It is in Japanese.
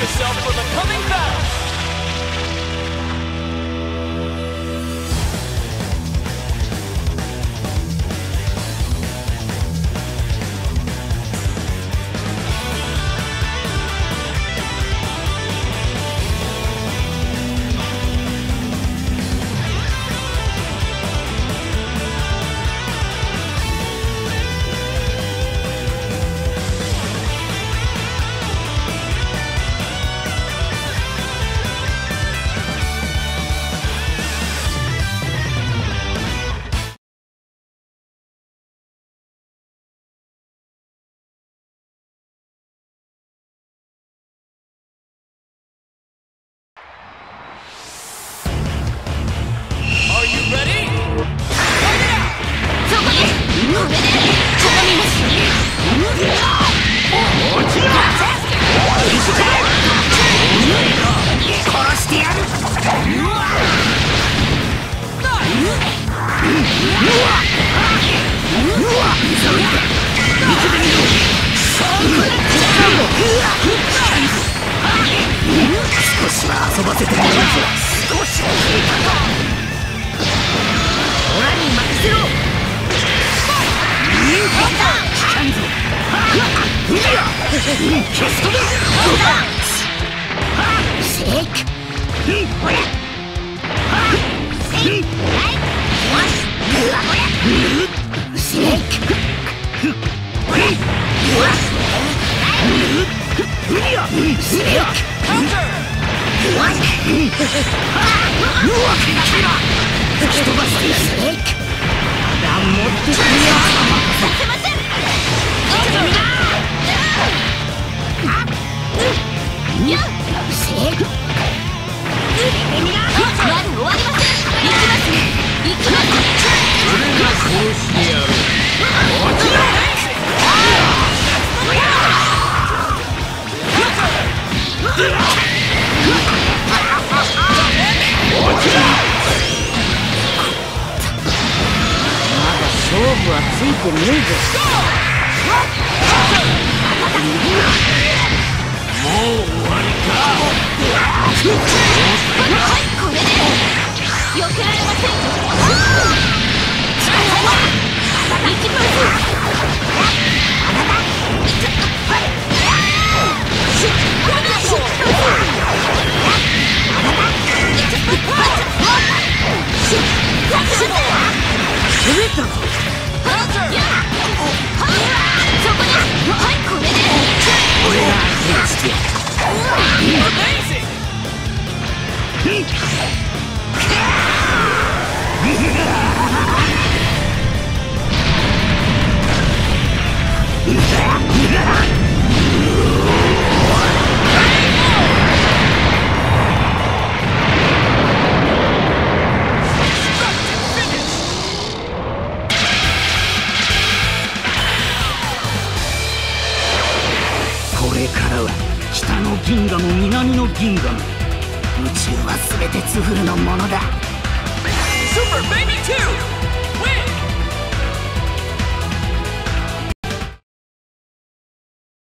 yourself for the coming battle. 少しは遊ばせてもらうぞう吹き飛ばしてやるだ持ってくれよ勝負はついてねえぞもう終わりか。はいこれで。避けられませんからは北の銀河も南の銀河も宇宙は全てツフルのものだ。